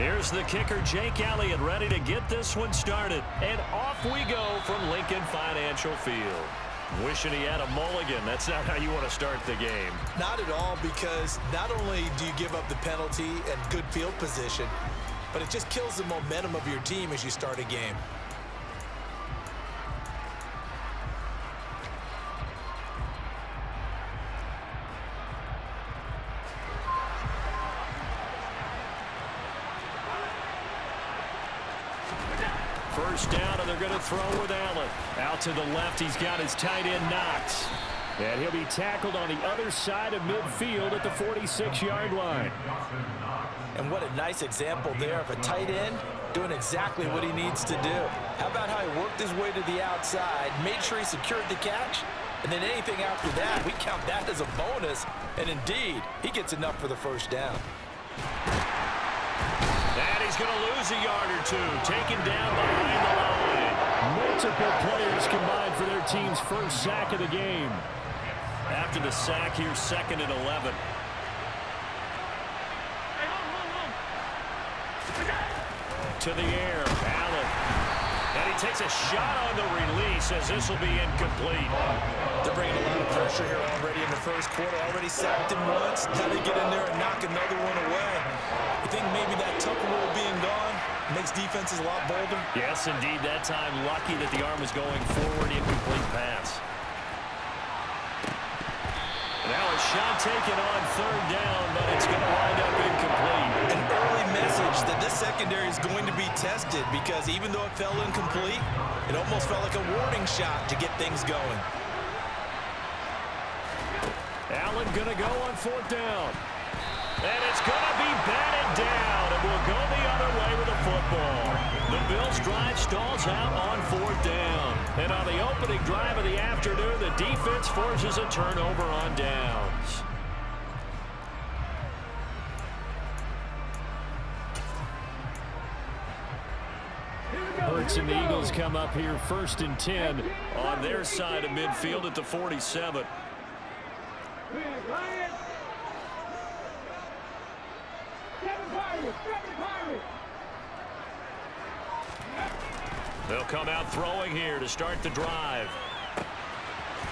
Here's the kicker, Jake Elliott, ready to get this one started. And off we go from Lincoln Financial Field. Wishing he had a mulligan. That's not how you want to start the game. Not at all, because not only do you give up the penalty and good field position, but it just kills the momentum of your team as you start a game. Throw with Allen. Out to the left, he's got his tight end Knox. And he'll be tackled on the other side of midfield at the 46-yard line. And what a nice example there of a tight end doing exactly what he needs to do. How about how he worked his way to the outside, made sure he secured the catch, and then anything after that, we count that as a bonus. And indeed, he gets enough for the first down. And he's going to lose a yard or two, taken down behind the line. Multiple players combined for their team's first sack of the game. After the sack, here, second and 11. To the air, Allen. And he takes a shot on the release as this will be incomplete. They're bringing a lot of pressure here already in the first quarter. Already sacked him once. Now they get in there and knock another one away. You think maybe that tuck rule being gone makes defenses a lot bolder? Yes, indeed. That time, lucky that the arm was going forward. Incomplete pass. Now a shot taken on third down, but it's going to wind up incomplete. An early message that this secondary is going to be tested because even though it fell incomplete, it almost felt like a warning shot to get things going. Allen going to go on fourth down. And it's going to be batted down, and we'll go the football. The Bills drive stalls out on fourth down. And on the opening drive of the afternoon, the defense forces a turnover on downs. Hurts and the Eagles come up here first and 10 on their side of midfield at the 47. They'll come out throwing here to start the drive.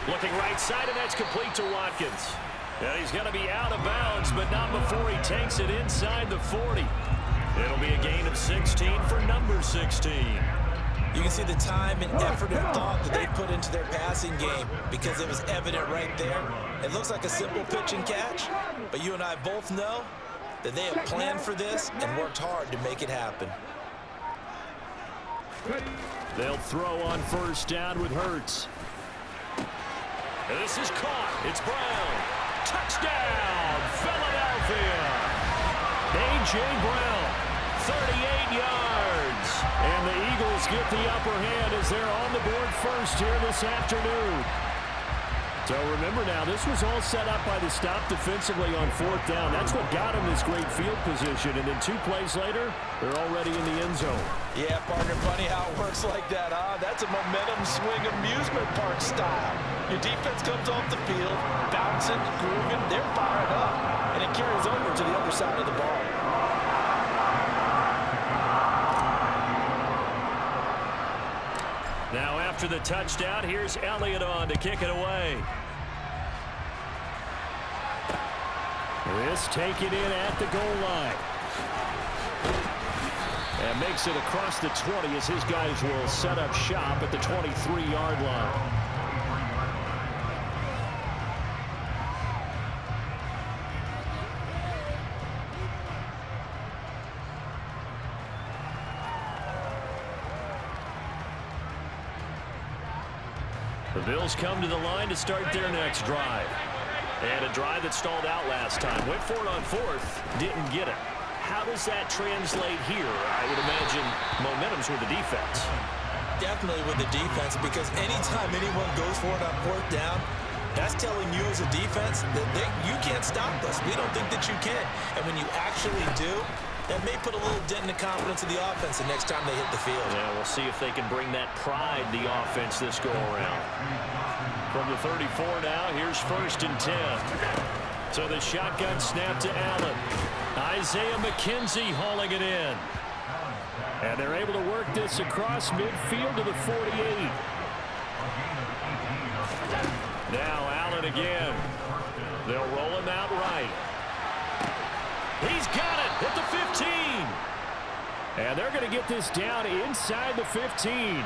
Looking right side, and that's complete to Watkins. And he's going to be out of bounds, but not before he takes it inside the 40. It'll be a gain of 16 for number 16. You can see the time and effort and thought that they put into their passing game because it was evident right there. It looks like a simple pitch and catch, but you and I both know that they have planned for this and worked hard to make it happen. They'll throw on first down with Hurts. This is caught. It's Brown. Touchdown, Philadelphia. A.J. Brown, 38 yards. And the Eagles get the upper hand as they're on the board first here this afternoon. So remember now, this was all set up by the stop defensively on fourth down. That's what got him this great field position. And then two plays later, they're already in the end zone. Yeah, partner, funny how it works like that, huh? That's a momentum swing amusement park style. Your defense comes off the field, bouncing, grooving, they're fired up, and it carries over to the other side of the ball. Now after the touchdown, here's Elliott on to kick it away. This taken in at the goal line. And makes it across the 20 as his guys will set up shop at the 23-yard line. Bills come to the line to start their next drive. And a drive that stalled out last time. Went for it on fourth, didn't get it. How does that translate here? I would imagine momentum's with the defense. Definitely with the defense because anytime anyone goes for it on fourth down, that's telling you as a defense that they, you can't stop us. We don't think that you can. And when you actually do, that may put a little dent in the confidence of the offense the next time they hit the field. Yeah, we'll see if they can bring that pride the offense this go around. From the 34 now, here's first and 10. So the shotgun snap to Allen. Isaiah McKenzie hauling it in. And they're able to work this across midfield to the 48. Now Allen again. They'll roll him out right. And they're going to get this down inside the 15.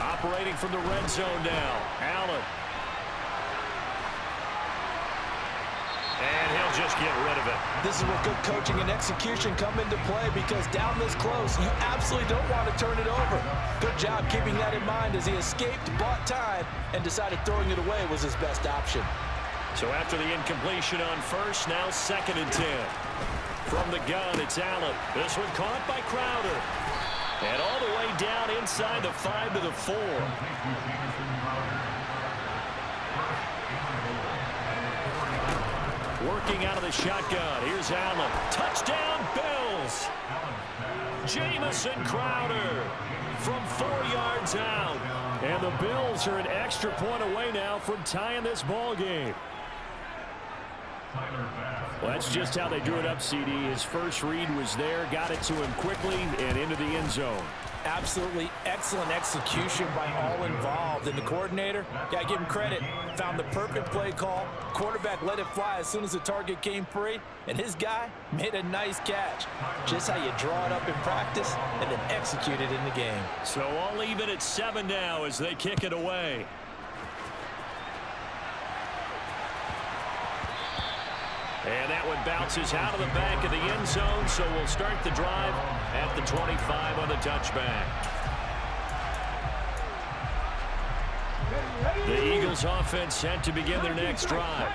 Operating from the red zone now. Allen. And he'll just get rid of it. This is where good coaching and execution come into play because down this close, you absolutely don't want to turn it over. Good job keeping that in mind as he escaped, bought time, and decided throwing it away was his best option. So after the incompletion on first, now second and 10. From the gun, it's Allen. This one caught by Crowder. And all the way down inside the five to the four. Working out of the shotgun. Here's Allen. Touchdown, Bills. Jamison Crowder from four yards out. And the Bills are an extra point away now from tying this ball game. Well, that's just how they drew it up, CD. His first read was there, got it to him quickly, and into the end zone. Absolutely excellent execution by all involved. And the coordinator, got to give him credit, found the perfect play call. Quarterback let it fly as soon as the target came free, and his guy made a nice catch. Just how you draw it up in practice and then execute it in the game. So all even at seven now as they kick it away. And that one bounces out of the back of the end zone, so we'll start the drive at the 25 on the touchback. The Eagles offense set to begin their next drive.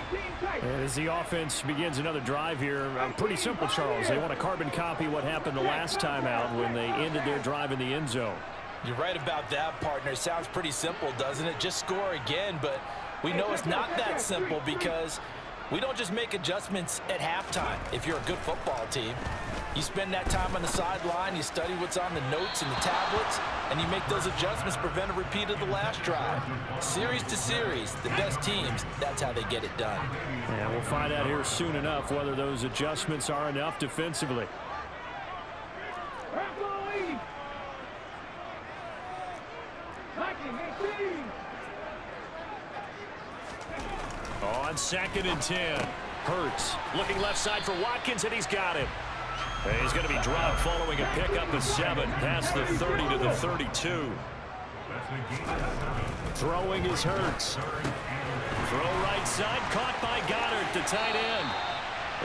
As the offense begins another drive here, uh, pretty simple, Charles. They want to carbon copy what happened the last time out when they ended their drive in the end zone. You're right about that, partner. Sounds pretty simple, doesn't it? Just score again, but we know it's not that simple because we don't just make adjustments at halftime if you're a good football team. You spend that time on the sideline, you study what's on the notes and the tablets, and you make those adjustments prevent a repeat of the last drive. Series to series, the best teams, that's how they get it done. And we'll find out here soon enough whether those adjustments are enough defensively. On second and 10, Hurts looking left side for Watkins, and he's got him. He's going to be dropped following a pickup of seven past the 30 to the 32. Throwing is Hurts. Throw right side, caught by Goedert, the tight end.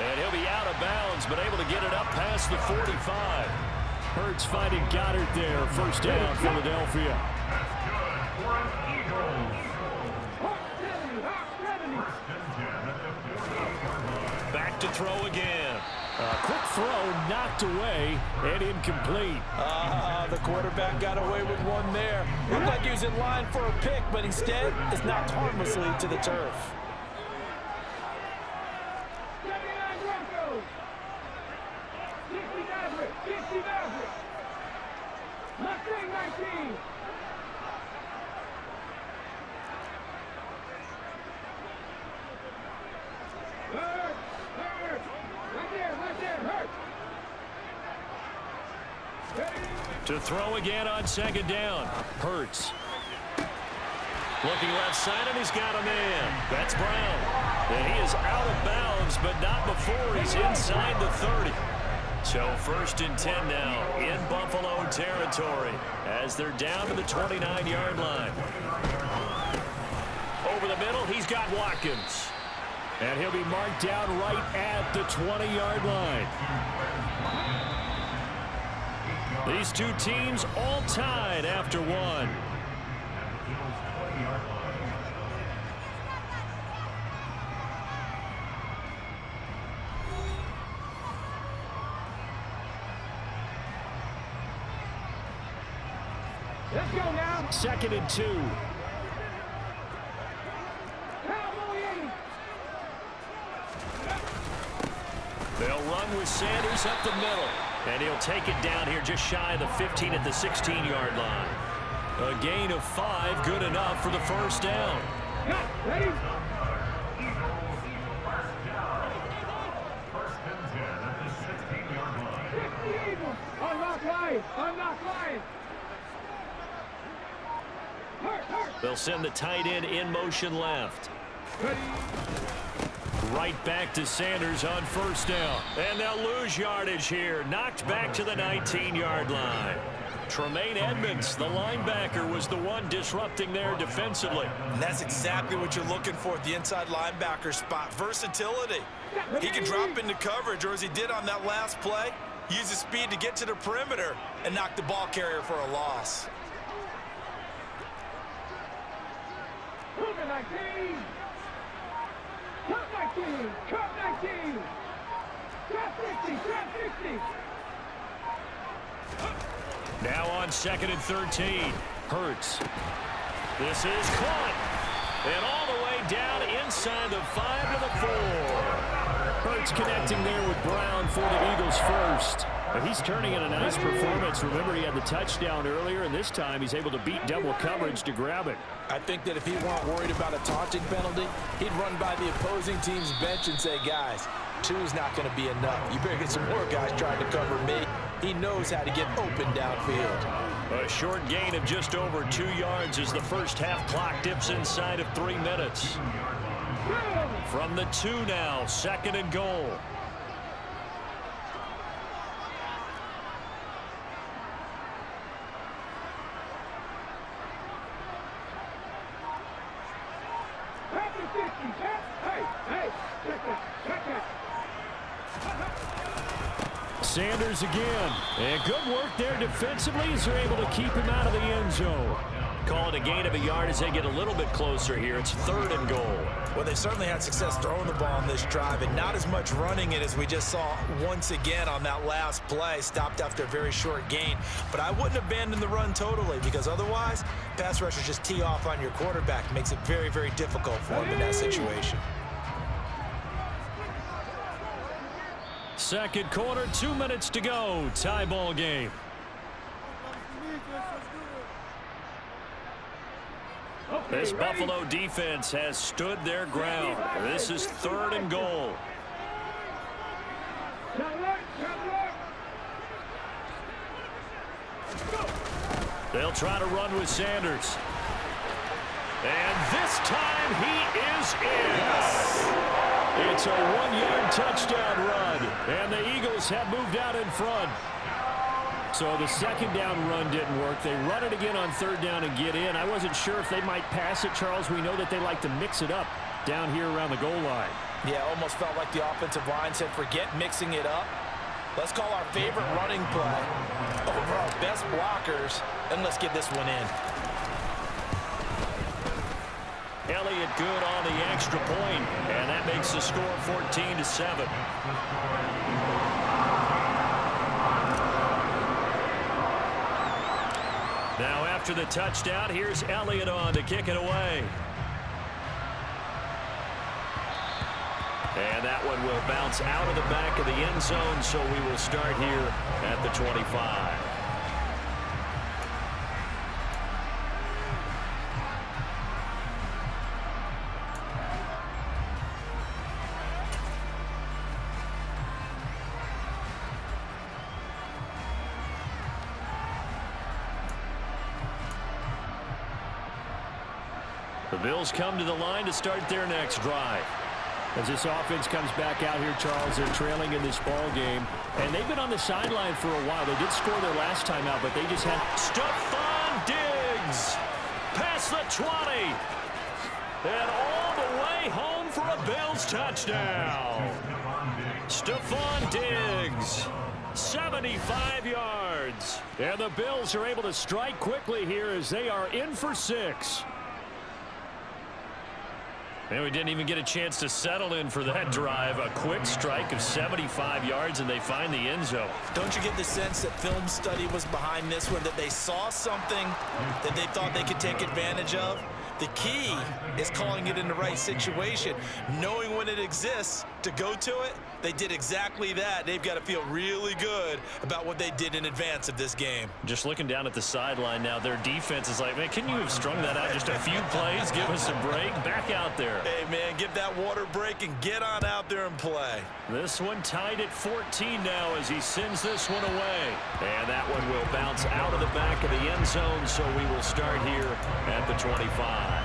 And he'll be out of bounds, but able to get it up past the 45. Hurts finding Goedert there. First down, Philadelphia. To throw again. A quick throw knocked away and incomplete. Uh, the quarterback got away with one there. Looked like he was in line for a pick, but instead it's knocked harmlessly to the turf. Throw again on second down. Hurts. Looking left side, and he's got a man. That's Brown. And he is out of bounds, but not before he's inside the 30. So first and 10 now in Buffalo territory as they're down to the 29-yard line. Over the middle, he's got Watkins. And he'll be marked down right at the 20-yard line. These two teams all tied after one. Let's go now. Second and two. They'll run with Sanders up the middle. And he'll take it down here just shy of the 15 at the 16-yard line. A gain of five, good enough for the first down. They'll send the tight end in motion left. Right back to Sanders on first down. And they'll lose yardage here. Knocked back to the 19-yard line. Tremaine Edmunds, the linebacker, was the one disrupting there defensively. And that's exactly what you're looking for at the inside linebacker spot. Versatility. He can drop into coverage, or as he did on that last play, use his speed to get to the perimeter and knock the ball carrier for a loss. Cut 19! Cut 19! Cut 19! Cut 50! Cut 50! Now on second and 13. Hurts. This is caught. And all the way down inside the five to the four. Hurts connecting there with Brown for the Eagles first. But he's turning in a nice performance. Remember, he had the touchdown earlier, and this time he's able to beat double coverage to grab it. I think that if he weren't worried about a taunting penalty, he'd run by the opposing team's bench and say, guys, two's not going to be enough. You better get some more guys trying to cover me. He knows how to get open downfield. A short gain of just over two yards as the first half clock dips inside of three minutes. From the two now, second and goal. Sanders again. And good work there defensively as they're able to keep him out of the end zone. Call it a gain of a yard as they get a little bit closer here. It's third and goal. Well, they certainly had success throwing the ball on this drive and not as much running it as we just saw once again on that last play. Stopped after a very short gain. But I wouldn't abandon the run totally because otherwise, pass rushers just tee off on your quarterback. Makes it very, very difficult for him in that situation. Second quarter, two minutes to go. Tie ball game. This Buffalo defense has stood their ground. This is third and goal. They'll try to run with Sanders. And this time he is in. It's a one-yard touchdown run. And the Eagles have moved out in front. So the second down run didn't work. They run it again on third down and get in. I wasn't sure if they might pass it, Charles. We know that they like to mix it up down here around the goal line. Yeah, almost felt like the offensive line said, forget mixing it up. Let's call our favorite running play over our best blockers, and let's get this one in. Elliott good on the extra point, and that makes the score 14 to 7. Now after the touchdown, here's Elliott on to kick it away. And that one will bounce out of the back of the end zone, so we will start here at the 25. The Bills come to the line to start their next drive. As this offense comes back out here, Charles, they're trailing in this ball game. And they've been on the sideline for a while. They did score their last time out, but they just had Stefon Diggs past the 20. And all the way home for a Bills touchdown. Stefon Diggs, 75 yards. And the Bills are able to strike quickly here as they are in for six. And we didn't even get a chance to settle in for that drive. A quick strike of 75 yards, and they find the end zone. Don't you get the sense that film study was behind this one, that they saw something that they thought they could take advantage of? The key is calling it in the right situation, knowing when it exists, to go to it, they did exactly that. They've got to feel really good about what they did in advance of this game. Just looking down at the sideline now, their defense is like, man, can you have strung that out just a few plays? Give us a break. Back out there. Hey, man, give that water break and get on out there and play. This one tied at 14 now as he sends this one away. And that one will bounce out of the back of the end zone, so we will start here at the 25.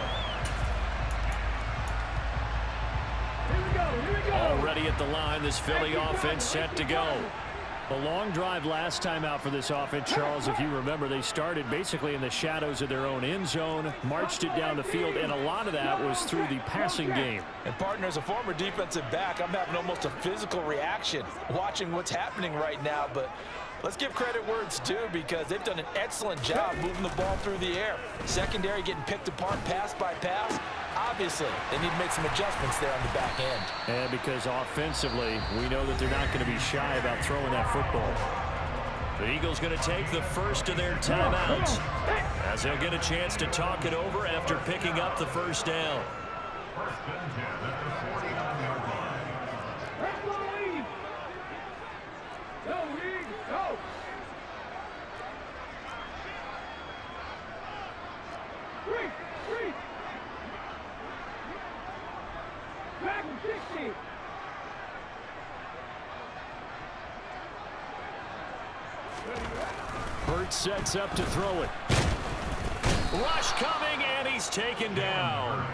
Already at the line, this Philly offense set to go. A long drive last time out for this offense, Charles. If you remember, they started basically in the shadows of their own end zone, marched it down the field, and a lot of that was through the passing game. And, partner, as a former defensive back, I'm having almost a physical reaction watching what's happening right now. But let's give credit where it's due because they've done an excellent job moving the ball through the air. Secondary getting picked apart pass by pass. Obviously, they need to make some adjustments there on the back end. And because offensively, we know that they're not going to be shy about throwing that football. The Eagles going to take the first of their timeouts as they'll get a chance to talk it over after picking up the first down. Sets up to throw it. Rush coming, and he's taken down.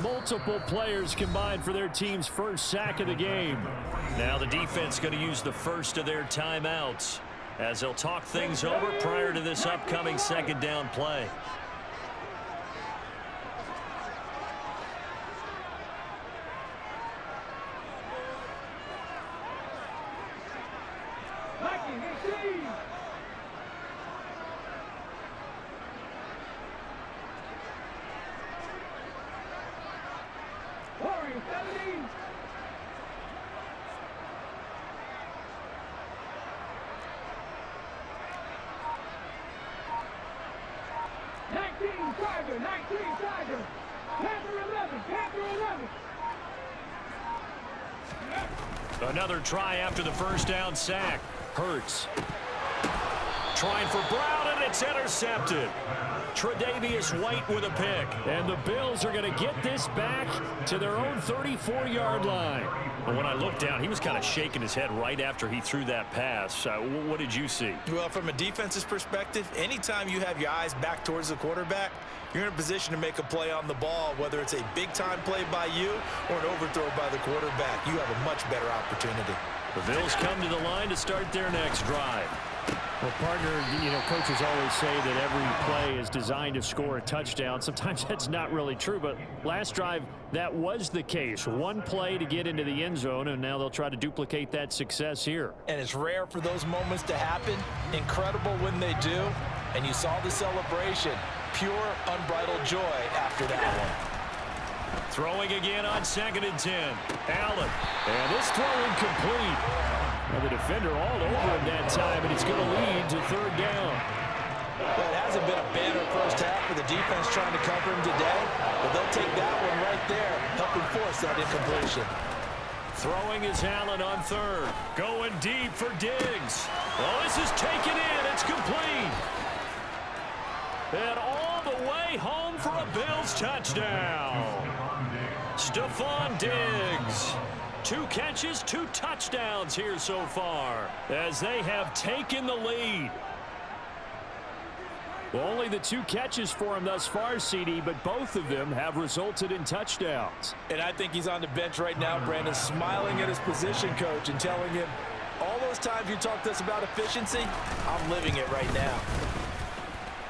Multiple players combined for their team's first sack of the game. Now the defense going to use the first of their timeouts as they'll talk things over prior to this upcoming second down play. Another try after the first down sack. Hurts. Trying for Brown, and it's intercepted. Tre'Davious White with a pick. And the Bills are going to get this back to their own 34-yard line. And when I looked down, he was kind of shaking his head right after he threw that pass. Uh, what did you see? Well, from a defense's perspective, anytime you have your eyes back towards the quarterback, you're in a position to make a play on the ball, whether it's a big-time play by you or an overthrow by the quarterback. You have a much better opportunity. The Bills come to the line to start their next drive. Well, partner, you know, coaches always say that every play is designed to score a touchdown. Sometimes that's not really true, but last drive, that was the case. One play to get into the end zone, and now they'll try to duplicate that success here. And it's rare for those moments to happen. Incredible when they do. And you saw the celebration. Pure, unbridled joy after that one. Throwing again on second and 10. Allen. And this throw incomplete. And the defender all over him that time, and it's going to lead to third down. Well, it hasn't been a banner first half for the defense trying to cover him today, but they'll take that one right there, helping force that incompletion. Throwing is Allen on third. Going deep for Diggs. Oh, this is taken in. It's complete. And all the way home for a Bills touchdown. Stefon Diggs. Two catches, two touchdowns here so far as they have taken the lead. Well, only the two catches for him thus far, CD, but both of them have resulted in touchdowns. And I think he's on the bench right now, Brandon, smiling at his position coach and telling him, all those times you talked to us about efficiency, I'm living it right now.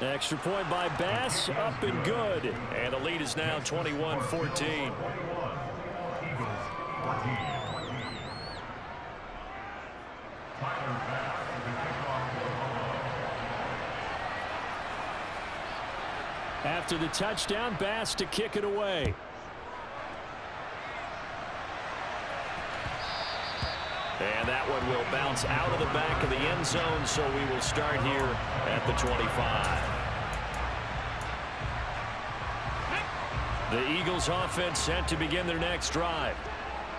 Extra point by Bass, up and good. And the lead is now 21-14. After the touchdown, Bass to kick it away. And that one will bounce out of the back of the end zone, so we will start here at the 25. The Eagles offense set to begin their next drive.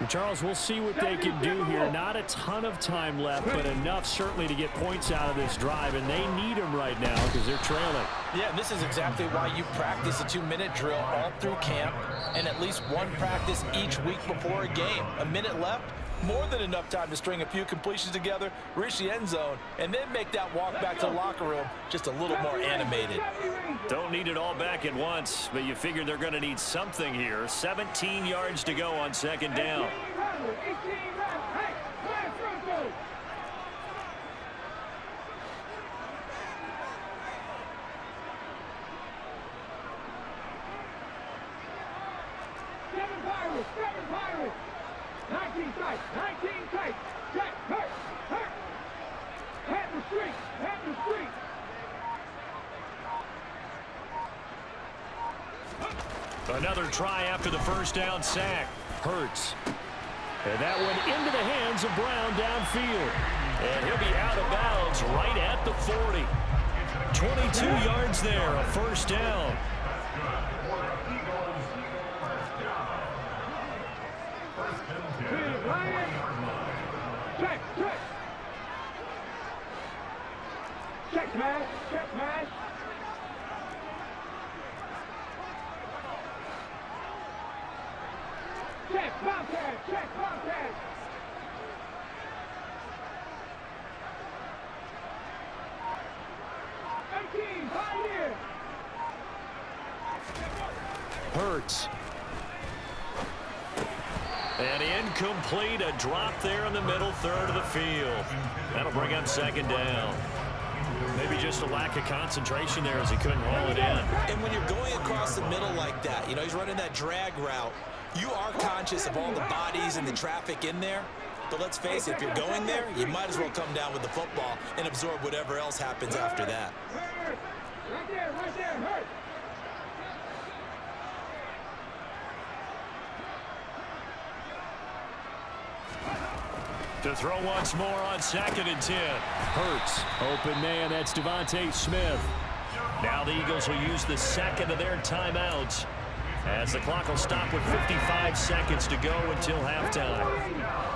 Charles, we'll see what they can do here. Not a ton of time left, but enough certainly to get points out of this drive, and they need them right now because they're trailing. Yeah, this is exactly why you practice a two-minute drill all through camp and at least one practice each week before a game. A minute left, more than enough time to string a few completions together, reach the end zone, and then make that walk back to the locker room just a little more animated. Don't need it all back at once, but you figure they're going to need something here. 17 yards to go on second down. Seven Pirates, seven Pirates. 19 tight, 19 tight. Check, hurt, hurt. Head the street, head the street. Another try after the first down sack. Hurts. And that one into the hands of Brown downfield. And he'll be out of bounds right at the 40. 22 yards there, a first down. Check, check. Check, smash, check, smash. Check, Bobcat, check, Bobcat. Eighteen, Pioneer. Hurts. And incomplete, a drop there in the middle third of the field. That'll bring up second down. Maybe just a lack of concentration there as he couldn't roll it in. And when you're going across the middle like that, you know, he's running that drag route, you are conscious of all the bodies and the traffic in there. But let's face it, if you're going there, you might as well come down with the football and absorb whatever else happens after that. Hurt. Right there, right there, hurt. To throw once more on second and 10. Hurts. Open man, that's DeVonta Smith. Now the Eagles will use the second of their timeouts as the clock will stop with 55 seconds to go until halftime.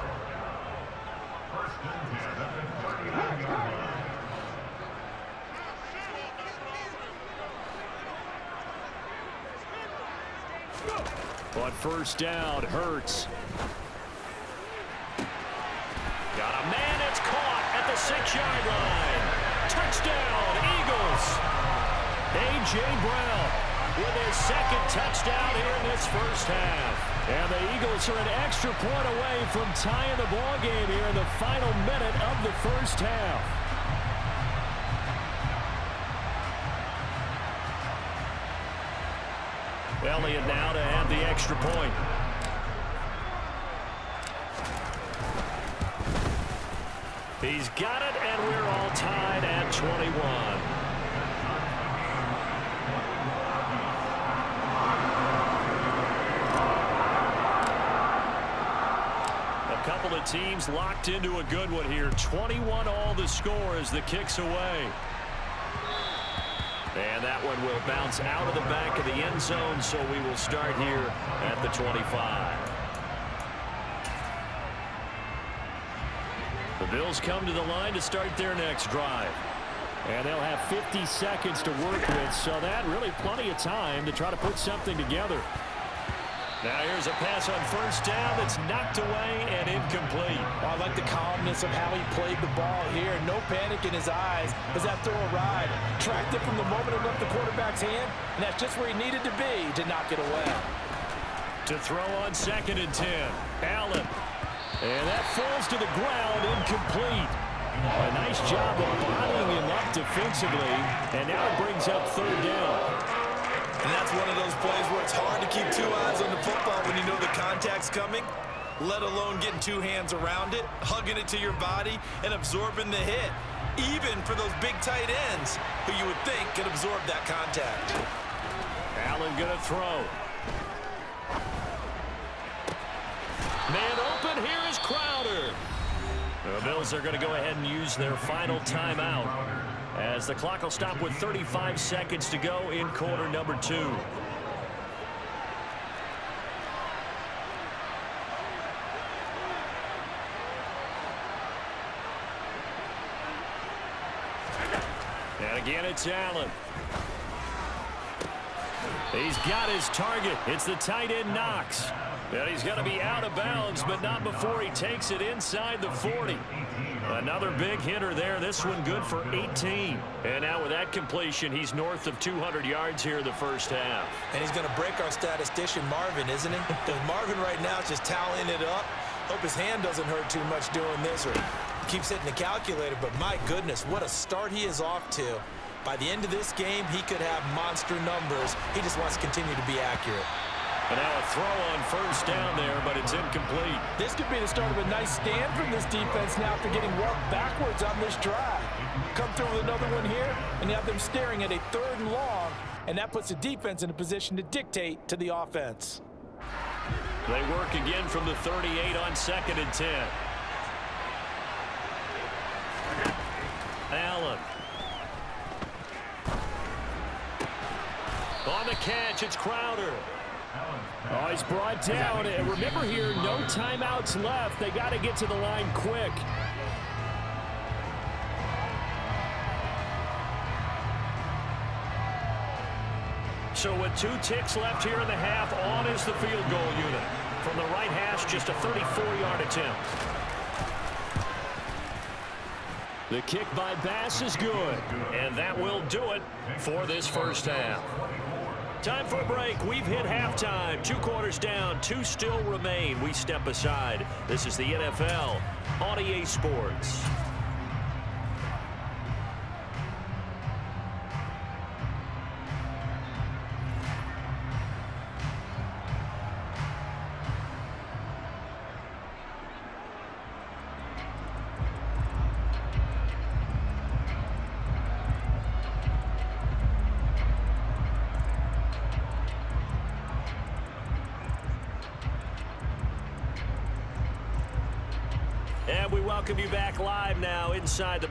But first down, Hurts. Got a man that's caught at the six-yard line. Touchdown, Eagles. A.J. Brown with his second touchdown here in this first half. And the Eagles are an extra point away from tying the ball game here in the final minute of the first half. Elliott now to have the extra point. He's got it, and we're all tied at 21. A couple of teams locked into a good one here. 21 all the score as the kicks away. And that one will bounce out of the back of the end zone, so we will start here at the 25. Come to the line to start their next drive. And they'll have 50 seconds to work with, so that really plenty of time to try to put something together. Now here's a pass on first down that's knocked away and incomplete. I like the calmness of how he played the ball here. No panic in his eyes as that throw arrived. Tracked it from the moment it left the quarterback's hand, and that's just where he needed to be to knock it away. To throw on second and 10. Allen. And that falls to the ground incomplete. A nice job of bodying him up defensively. And now it brings up third down. And that's one of those plays where it's hard to keep two eyes on the football when you know the contact's coming, let alone getting two hands around it, hugging it to your body, and absorbing the hit, even for those big tight ends who you would think can absorb that contact. Allen going to throw. Man open, here is Crowder. The Bills are going to go ahead and use their final timeout as the clock will stop with 35 seconds to go in quarter number two. And again, it's Allen. He's got his target. It's the tight end, Knox. And he's going to be out of bounds, but not before he takes it inside the 40. Another big hitter there. This one good for 18. And now with that completion, he's north of 200 yards here in the first half. And he's going to break our statistician Marvin, isn't he? Marvin right now is just tallying it up. Hope his hand doesn't hurt too much doing this or keeps hitting the calculator. But my goodness, what a start he is off to. By the end of this game, he could have monster numbers. He just wants to continue to be accurate. And now a throw on first down there, but it's incomplete. This could be the start of a nice stand from this defense now after getting walked backwards on this drive. Come through with another one here, and you have them staring at a third and long, and that puts the defense in a position to dictate to the offense. They work again from the 38 on second and 10. Allen. On the catch, it's Crowder. Oh, he's brought down. And remember here, no timeouts left. They got to get to the line quick. So with two ticks left here in the half, on is the field goal unit. From the right hash, just a 34-yard attempt. The kick by Bass is good, and that will do it for this first half. Time for a break. We've hit halftime. Two quarters down. Two still remain. We step aside. This is the NFL on EA Sports.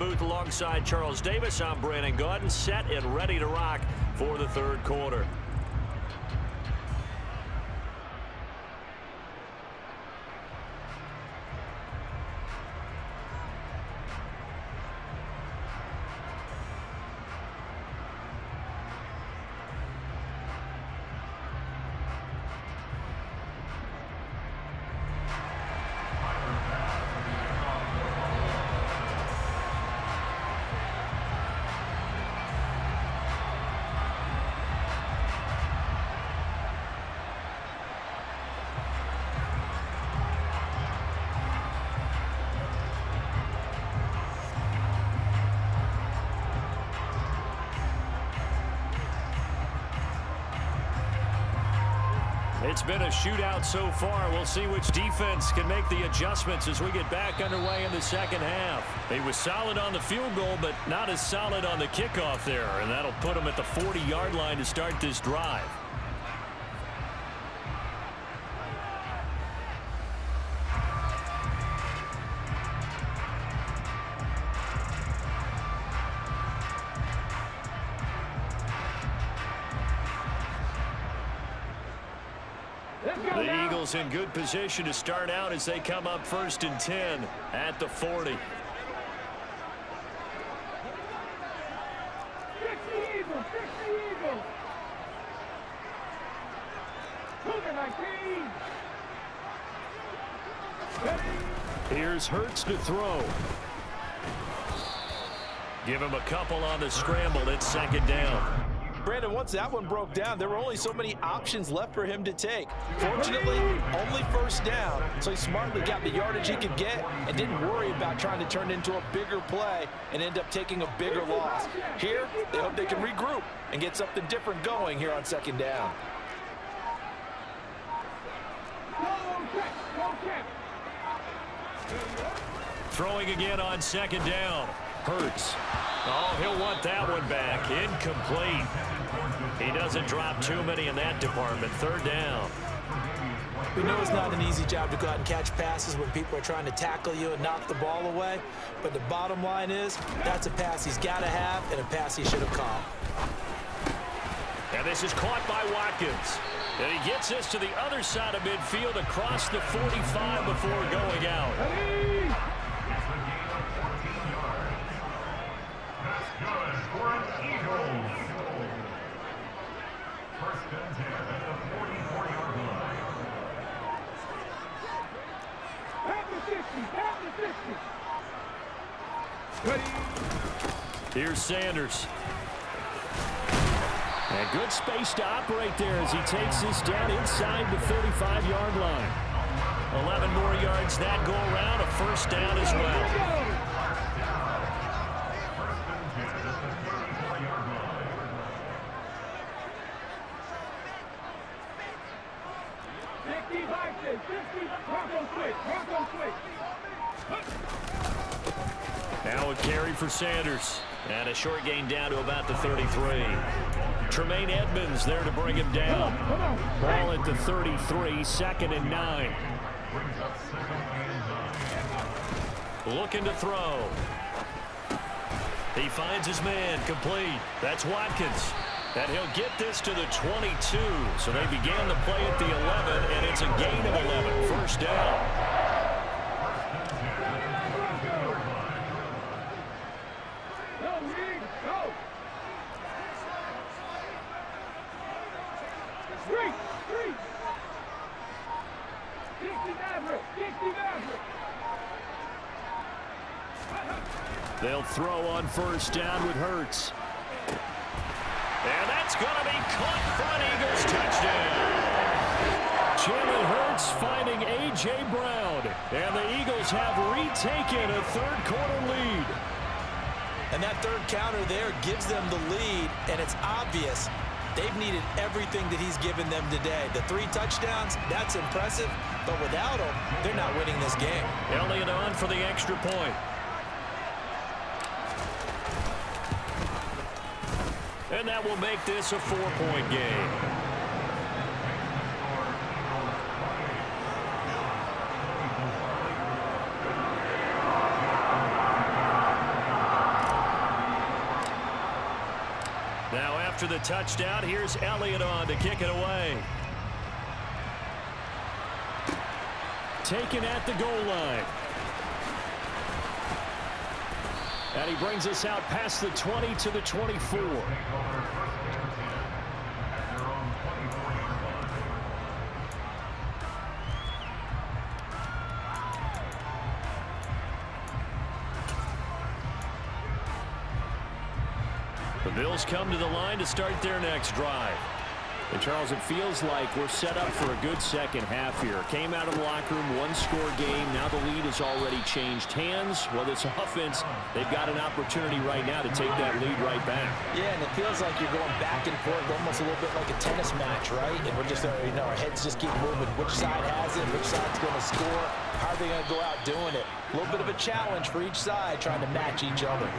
Booth alongside Charles Davis. I'm Brandon Gaudin, set and ready to rock for the third quarter. It's been a shootout so far. We'll see which defense can make the adjustments as we get back underway in the second half. He was solid on the field goal, but not as solid on the kickoff there, and that'll put him at the 40-yard line to start this drive. In good position to start out as they come up first and 10 at the 40. Fix the Eagles! Fix the Eagles! Cougar 19! Here's Hurts to throw. Give him a couple on the scramble. It's second down. Brandon, once that one broke down, there were only so many options left for him to take. Fortunately, only first down, so he smartly got the yardage he could get and didn't worry about trying to turn into a bigger play and end up taking a bigger loss. Here, they hope they can regroup and get something different going here on second down. Throwing again on second down. Hurts. Oh, he'll want that one back. Incomplete. He doesn't drop too many in that department. Third down. We know it's not an easy job to go out and catch passes when people are trying to tackle you and knock the ball away. But the bottom line is, that's a pass he's got to have and a pass he should have caught. And this is caught by Watkins. And he gets this to the other side of midfield across the 45 before going out. Ready? Eagles. First and 10 at the 44-yard line. At the 50, at the 50. Ready. Here's Sanders. And good space to operate there as he takes this down inside the 35-yard line. 11 more yards that go around, a first down as well. Sanders. And a short gain down to about the 33. Tremaine Edmunds there to bring him down. Ball at the 33, second and nine. Looking to throw. He finds his man complete. That's Watkins. And he'll get this to the 22. So they began the play at the 11, and it's a gain of 11. First down. Go, Reed, go. Three, three. 60 Maverick, 60 Maverick. They'll throw on first down with Hurts. And that's going to be caught for an Eagles touchdown. Jalen Hurts finding A.J. Brown. And the Eagles have retaken a third quarter lead. And that third counter there gives them the lead, and it's obvious they've needed everything that he's given them today. The three touchdowns, that's impressive, but without him, they're not winning this game. Elliott on for the extra point. Make this a four-point game. Now after the touchdown, here's Elliott on to kick it away. Taken at the goal line. And he brings us out past the 20 to the 24. The Bills come to the line to start their next drive. And Charles, it feels like we're set up for a good second half here. Came out of the locker room, one-score game. Now the lead has already changed hands. Well, this offense, they've got an opportunity right now to take that lead right back. Yeah, and it feels like you're going back and forth, almost a little bit like a tennis match, right? And we're just, uh, you know, our heads just keep moving. Which side has it? Which side's going to score? How are they going to go out doing it? A little bit of a challenge for each side, trying to match each other.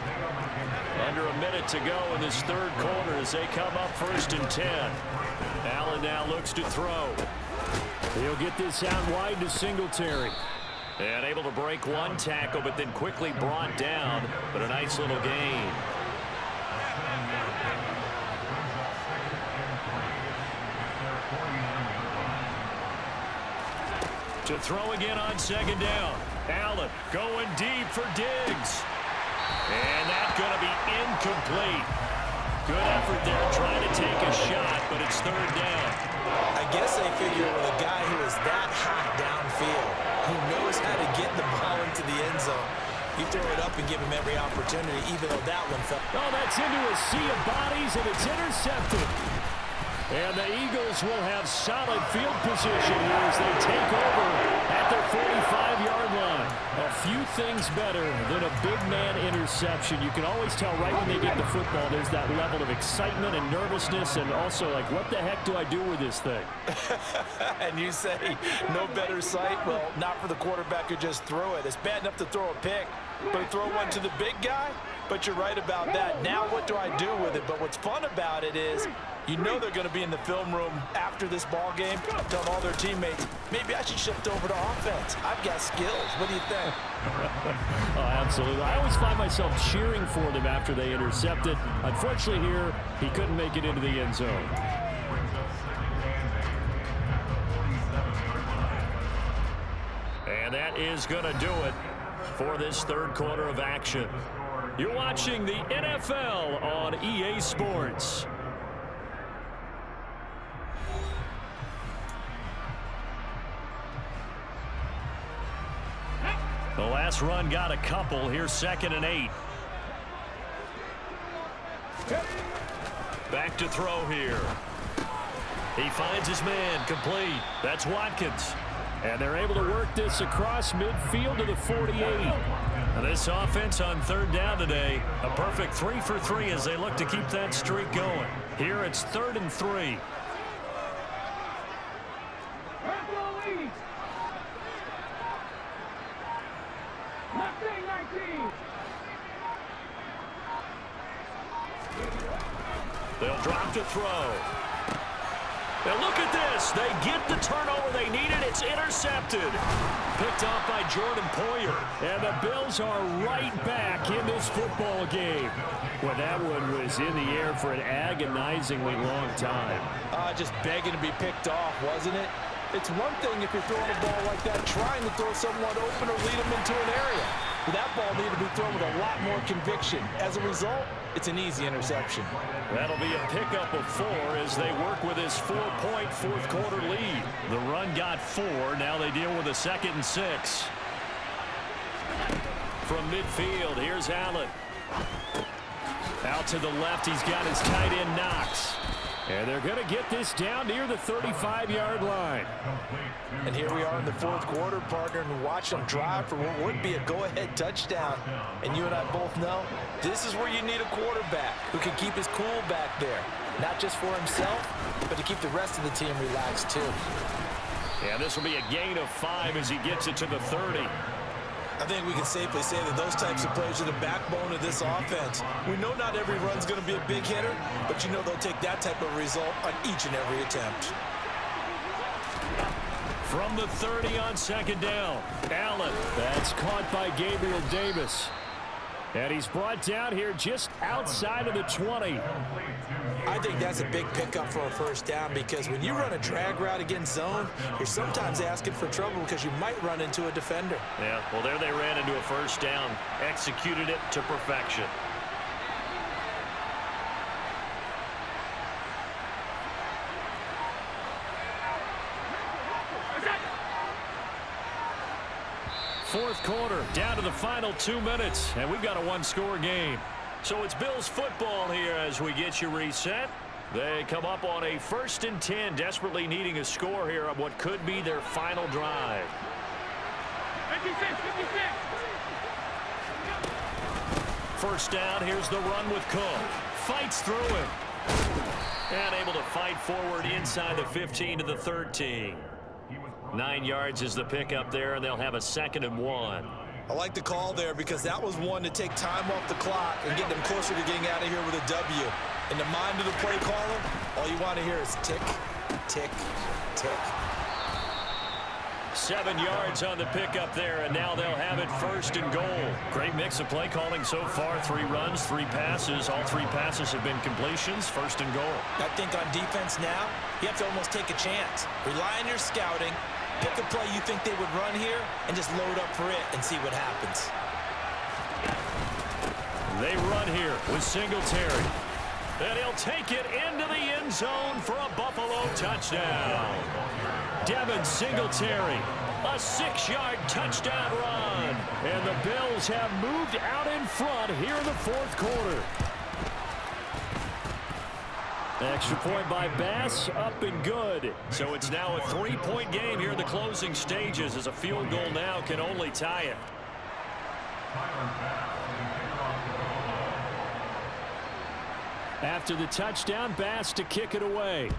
Under a minute to go in this third quarter as they come up first and 10. Now looks to throw. He'll get this out wide to Singletary. And able to break one tackle, but then quickly brought down. But a nice little gain. To throw again on second down. Allen going deep for Diggs. And that's going to be incomplete. Good effort there trying to take a shot, but it's third down. I guess they figure with a guy who is that hot downfield, who knows how to get the ball into the end zone, you throw it up and give him every opportunity, even though that one fell. Oh, that's into a sea of bodies, and it's intercepted. And the Eagles will have solid field position here as they take over at their 45-yard line. A few things better than a big man interception. You can always tell right when they get the football, there's that level of excitement and nervousness and also like, what the heck do I do with this thing? and you say, no better sight? Well, not for the quarterback who just threw it. It's bad enough to throw a pick, but throw one to the big guy? But you're right about that. Now what do I do with it? But what's fun about it is you know they're going to be in the film room after this ball game telling all their teammates, maybe I should shift over to offense. I've got skills. What do you think? oh, absolutely. I always find myself cheering for them after they intercept it. Unfortunately here, he couldn't make it into the end zone. And that is going to do it for this third quarter of action. You're watching the NFL on EA Sports. The last run got a couple. Here's second and eight. Back to throw here. He finds his man complete. That's Watkins. And they're able to work this across midfield to the 48. This offense on third down today, a perfect three for three as they look to keep that streak going. Here it's third and three. Buffalo leads. Mustang 19. They'll drop to throw. Now look at this. They get the turnover they needed. It's intercepted. Picked off by Jordan Poyer. Are right back in this football game. Well, that one was in the air for an agonizingly long time. Uh, just begging to be picked off, wasn't it? It's one thing if you're throwing a ball like that, trying to throw someone open or lead them into an area. But that ball needed to be thrown with a lot more conviction. As a result, it's an easy interception. That'll be a pickup of four as they work with his four-point fourth quarter lead. The run got four. Now they deal with a second and six. From midfield, here's Allen. Out to the left, he's got his tight end Knox. And they're going to get this down near the 35-yard line. And here we are in the fourth quarter, partner, and watch them drive for what would be a go-ahead touchdown. And you and I both know this is where you need a quarterback who can keep his cool back there. Not just for himself, but to keep the rest of the team relaxed, too. And this will be a gain of five as he gets it to the 30. I think we can safely say that those types of plays are the backbone of this offense. We know not every run's going to be a big hitter, but you know they'll take that type of result on each and every attempt. From the 30 on second down, Allen. That's caught by Gabriel Davis. And he's brought down here just outside of the 20. I think that's a big pickup for a first down because when you run a drag route against zone, you're sometimes asking for trouble because you might run into a defender. Yeah, well, there they ran into a first down. Executed it to perfection. Fourth quarter, down to the final two minutes, and we've got a one-score game. So it's Bills football here as we get you reset. They come up on a first and 10, desperately needing a score here on what could be their final drive. 56, 56. First down, here's the run with Cook. Fights through him. And able to fight forward inside the 15 to the 13. Nine yards is the pickup there, and they'll have a second and one. I like the call there because that was one to take time off the clock and get them closer to getting out of here with a W. In the mind of the play caller, all you want to hear is tick, tick, tick. Seven yards on the pickup there, and now they'll have it first and goal. Great mix of play calling so far. Three runs, three passes. All three passes have been completions. First and goal. I think on defense now, you have to almost take a chance. Rely on your scouting, pick a play you think they would run here, and just load up for it and see what happens. They run here with Singletary. And he'll take it into the end zone for a Buffalo touchdown. Devin Singletary, a six-yard touchdown run. And the Bills have moved out in front here in the fourth quarter. Extra point by Bass, up and good. So it's now a three-point game here in the closing stages as a field goal now can only tie it. After the touchdown, Bass to kick it away.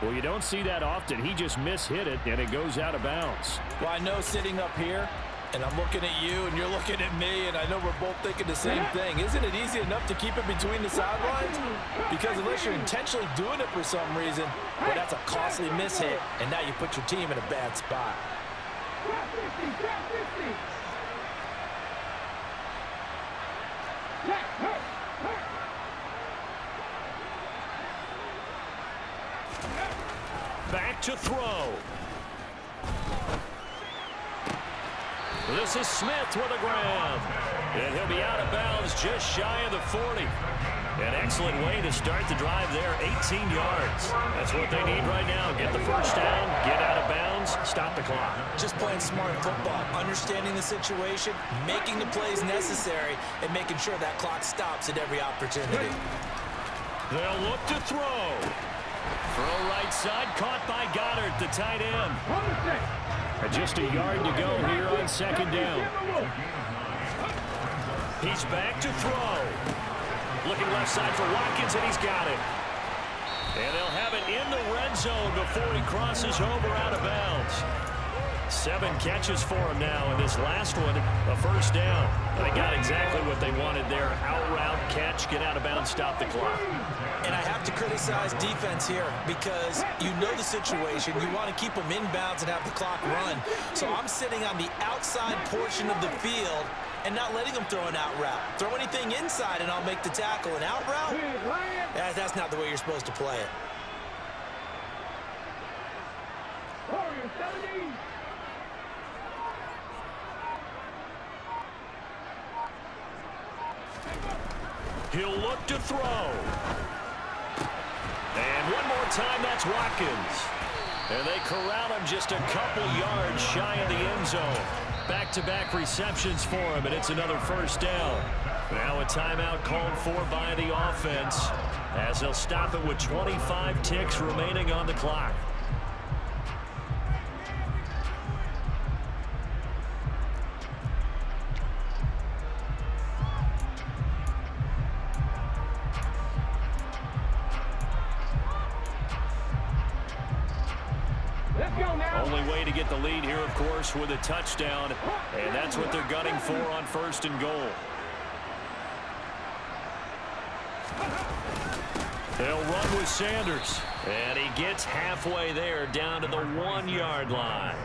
Well, you don't see that often. He just mishit it, and it goes out of bounds. Well, I know sitting up here, and I'm looking at you, and you're looking at me, and I know we're both thinking the same thing. Isn't it easy enough to keep it between the sidelines? Because unless you're intentionally doing it for some reason, well, that's a costly mishit, and now you put your team in a bad spot. Drop 50, drop 50. Jack, hurt, hurt. Back to throw. This is Smith with a grab. And he'll be out of bounds just shy of the 40. An excellent way to start the drive there, 18 yards. That's what they need right now. Get the first down, get out of bounds, stop the clock. Just playing smart football, understanding the situation, making the plays necessary, and making sure that clock stops at every opportunity. They'll look to throw. Throw right side, caught by Goedert, the tight end. Just a yard to go here on second down. He's back to throw. Looking left side for Watkins, and he's got it. And they'll have it in the red zone before he crosses over out of bounds. Seven catches for him now, and this last one, a first down. They got exactly what they wanted there. Out route, catch, get out of bounds, stop the clock. And I have to criticize defense here because you know the situation. You want to keep them inbounds and have the clock run. So I'm sitting on the outside portion of the field and not letting them throw an out route. Throw anything inside and I'll make the tackle. An out route? That's not the way you're supposed to play it. He'll look to throw. And one more time, that's Watkins. And they corral him just a couple yards shy of the end zone. Back-to-back -back receptions for him, and it's another first down. Now a timeout called for by the offense as they'll stop it with 25 ticks remaining on the clock. Lead here, of course, with a touchdown. And that's what they're gunning for on first and goal. They'll run with Sanders. And he gets halfway there down to the one-yard line.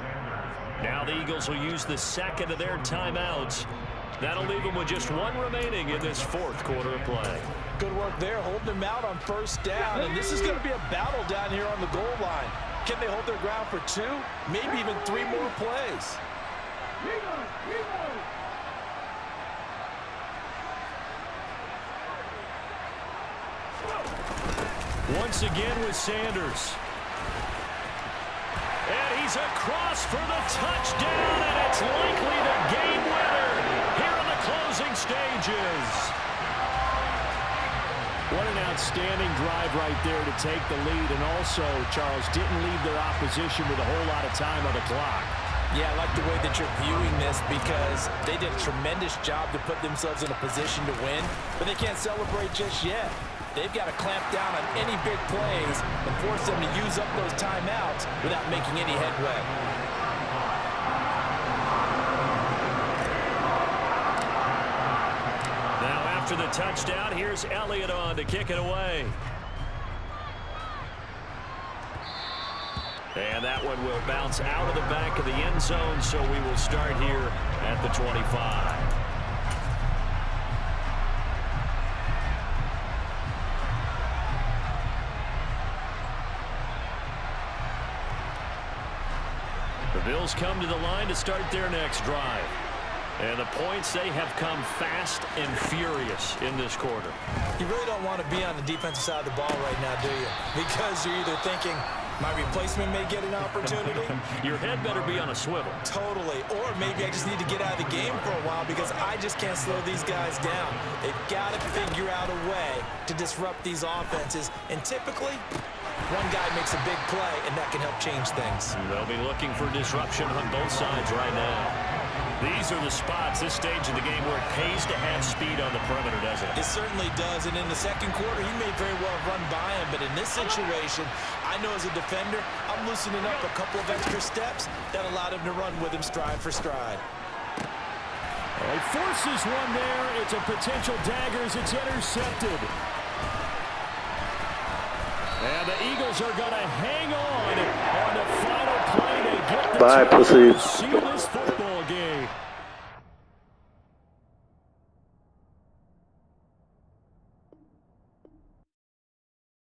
Now the Eagles will use the second of their timeouts. That'll leave them with just one remaining in this fourth quarter of play. Good work there, holding them out on first down. And this is going to be a battle down here on the goal line. Can they hold their ground for two? Maybe even three more plays. Once again with Sanders. And he's across for the touchdown, and it's likely the game winner here in the closing stages. What an outstanding drive right there to take the lead. And also, Charles, didn't leave their opposition with a whole lot of time on the clock. Yeah, I like the way that you're viewing this because they did a tremendous job to put themselves in a position to win, but they can't celebrate just yet. They've got to clamp down on any big plays and force them to use up those timeouts without making any headway. After the touchdown, here's Elliott on to kick it away. And that one will bounce out of the back of the end zone, so we will start here at the 25. The Bills come to the line to start their next drive. And the points, they have come fast and furious in this quarter. You really don't want to be on the defensive side of the ball right now, do you? Because you're either thinking, my replacement may get an opportunity. Your head better be on a swivel. Totally. Or maybe I just need to get out of the game for a while because I just can't slow these guys down. They've got to figure out a way to disrupt these offenses. And typically, one guy makes a big play, and that can help change things. They'll be looking for disruption on both sides right now. These are the spots, this stage of the game, where it pays to have speed on the perimeter, doesn't it? It certainly does, and in the second quarter, he may very well run by him, but in this situation, I know as a defender, I'm loosening up a couple of extra steps that allowed him to run with him stride for stride. Well, he forces one there. It's a potential dagger as it's intercepted. And the Eagles are going to hang on on the final play to get the Bye, pussy. seal this